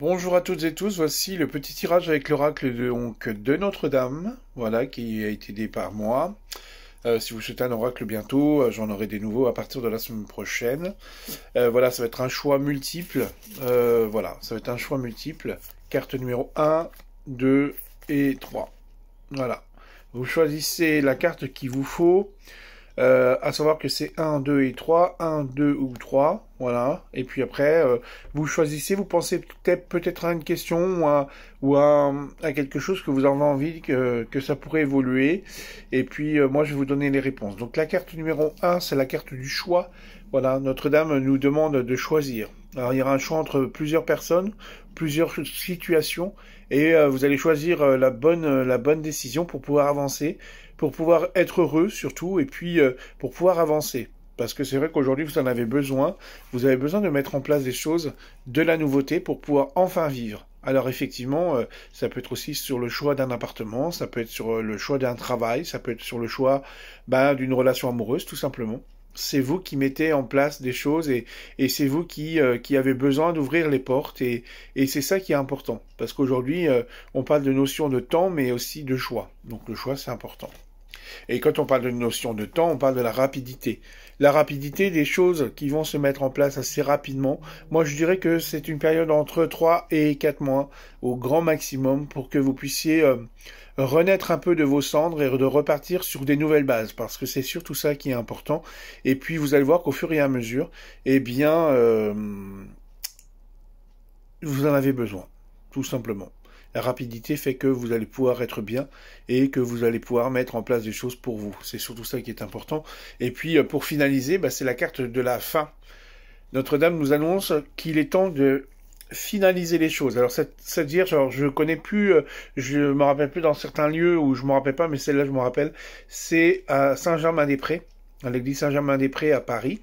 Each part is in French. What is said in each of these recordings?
Bonjour à toutes et tous, voici le petit tirage avec l'oracle de, de Notre-Dame, voilà, qui a été aidé par moi. Euh, si vous souhaitez un oracle bientôt, euh, j'en aurai des nouveaux à partir de la semaine prochaine. Euh, voilà, ça va être un choix multiple. voilà, ça va être un choix multiple. Carte numéro 1, 2 et 3. Voilà. Vous choisissez la carte qu'il vous faut. Euh, à savoir que c'est 1, 2 et 3, 1, 2 ou 3, voilà. Et puis après, euh, vous choisissez, vous pensez peut-être à une question ou, à, quelque chose que vous avez envie que, que ça pourrait évoluer. Et puis euh, moi, je vais vous donner les réponses. Donc la carte numéro 1, c'est la carte du choix. Voilà, Notre-Dame nous demande de choisir. Alors il y aura un choix entre plusieurs personnes, plusieurs situations, et vous allez choisir la bonne la bonne décision pour pouvoir avancer pour pouvoir être heureux surtout, et puis euh, pour pouvoir avancer. Parce que c'est vrai qu'aujourd'hui, vous en avez besoin. Vous avez besoin de mettre en place des choses, de la nouveauté, pour pouvoir enfin vivre. Alors effectivement, euh, ça peut être aussi sur le choix d'un appartement, ça peut être sur euh, le choix d'un travail, ça peut être sur le choix ben, d'une relation amoureuse, tout simplement. C'est vous qui mettez en place des choses et, et c'est vous qui, qui avez besoin d'ouvrir les portes et, et c'est ça qui est important. Parce qu'aujourd'hui, on parle de notion de temps mais aussi de choix. Donc le choix, c'est important. Et quand on parle de notion de temps, on parle de la rapidité. La rapidité des choses qui vont se mettre en place assez rapidement. Moi, je dirais que c'est une période entre 3 et 4 mois au grand maximum pour que vous puissiez euh, renaître un peu de vos cendres et de repartir sur des nouvelles bases parce que c'est surtout ça qui est important. Et puis, vous allez voir qu'au fur et à mesure, eh bien, euh, vous en avez besoin, tout simplement. La rapidité fait que vous allez pouvoir être bien et que vous allez pouvoir mettre en place des choses pour vous. C'est surtout ça qui est important. Et puis euh, pour finaliser, bah, c'est la carte de la fin. Notre-Dame nous annonce qu'il est temps de finaliser les choses. Alors c'est-à-dire, genre, je connais plus, euh, je me rappelle plus dans certains lieux où je me rappelle pas, mais celle-là je me rappelle, c'est à Saint-Germain-des-Prés, à l'église Saint-Germain-des-Prés à Paris.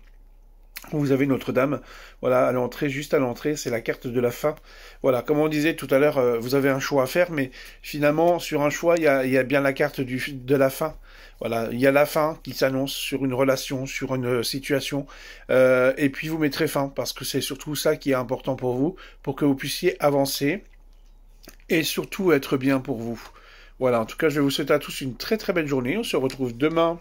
Vous avez Notre-Dame, voilà, à l'entrée, juste à l'entrée, c'est la carte de la fin. Voilà, comme on disait tout à l'heure, euh, vous avez un choix à faire, mais finalement, sur un choix, il y a, bien la carte de la fin. Voilà, il y a la fin qui s'annonce sur une relation, sur une situation, euh, et puis vous mettrez fin, parce que c'est surtout ça qui est important pour vous, pour que vous puissiez avancer, et surtout être bien pour vous. Voilà, en tout cas, je vous souhaiter à tous une très très belle journée. On se retrouve demain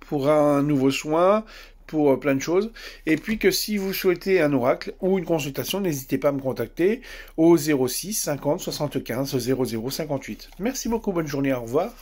pour un nouveau soin, pour euh, plein de choses. Et puis que si vous souhaitez un oracle ou une consultation, n'hésitez pas à me contacter au 06 50 75 00 58. Merci beaucoup, bonne journée, au revoir.